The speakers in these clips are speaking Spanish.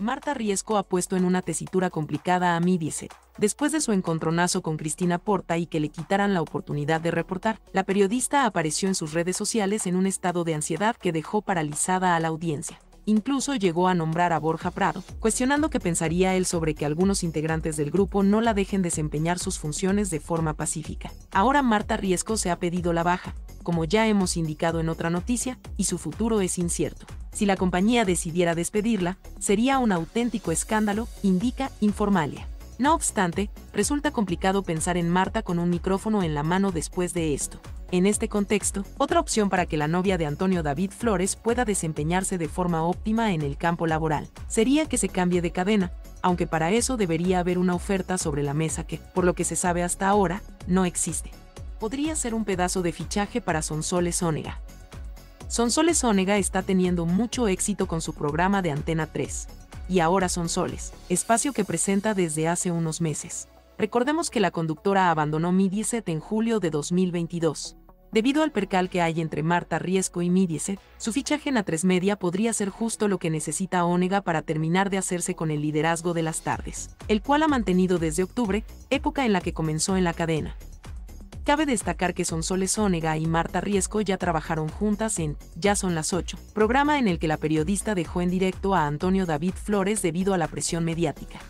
Marta Riesco ha puesto en una tesitura complicada a Mediaset. Después de su encontronazo con Cristina Porta y que le quitaran la oportunidad de reportar, la periodista apareció en sus redes sociales en un estado de ansiedad que dejó paralizada a la audiencia. Incluso llegó a nombrar a Borja Prado, cuestionando qué pensaría él sobre que algunos integrantes del grupo no la dejen desempeñar sus funciones de forma pacífica. Ahora Marta Riesco se ha pedido la baja, como ya hemos indicado en otra noticia, y su futuro es incierto. Si la compañía decidiera despedirla, sería un auténtico escándalo, indica Informalia. No obstante, resulta complicado pensar en Marta con un micrófono en la mano después de esto. En este contexto, otra opción para que la novia de Antonio David Flores pueda desempeñarse de forma óptima en el campo laboral sería que se cambie de cadena, aunque para eso debería haber una oferta sobre la mesa que, por lo que se sabe hasta ahora, no existe. Podría ser un pedazo de fichaje para Sonsoles Ónega. Sonsoles Ónega está teniendo mucho éxito con su programa de Antena 3. Y ahora Sonsoles, espacio que presenta desde hace unos meses. Recordemos que la conductora abandonó Midieset en julio de 2022. Debido al percal que hay entre Marta Riesco y Midieset, su fichaje en A3 Media podría ser justo lo que necesita Ónega para terminar de hacerse con el liderazgo de las tardes, el cual ha mantenido desde octubre, época en la que comenzó en la cadena. Cabe destacar que Sonsoles Ónega y Marta Riesco ya trabajaron juntas en Ya son las 8, programa en el que la periodista dejó en directo a Antonio David Flores debido a la presión mediática.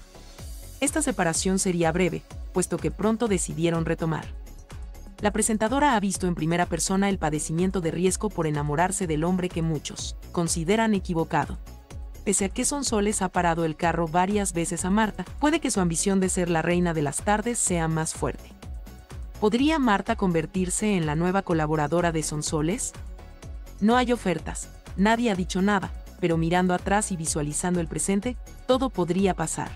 Esta separación sería breve, puesto que pronto decidieron retomar. La presentadora ha visto en primera persona el padecimiento de Riesco por enamorarse del hombre que muchos consideran equivocado. Pese a que Sonsoles ha parado el carro varias veces a Marta, puede que su ambición de ser la reina de las tardes sea más fuerte. ¿Podría Marta convertirse en la nueva colaboradora de Sonsoles? No hay ofertas, nadie ha dicho nada, pero mirando atrás y visualizando el presente, todo podría pasar.